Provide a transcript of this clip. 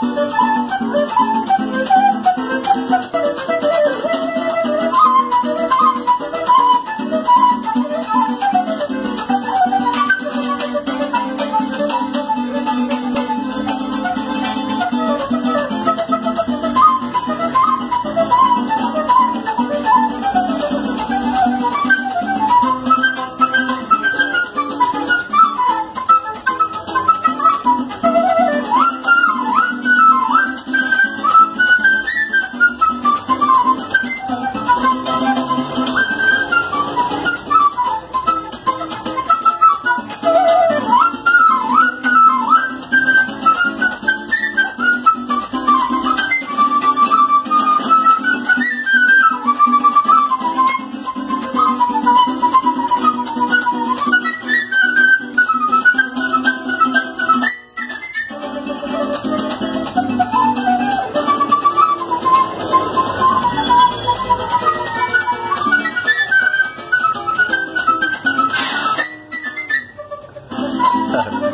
Ciao! Eravate Ha ha ha.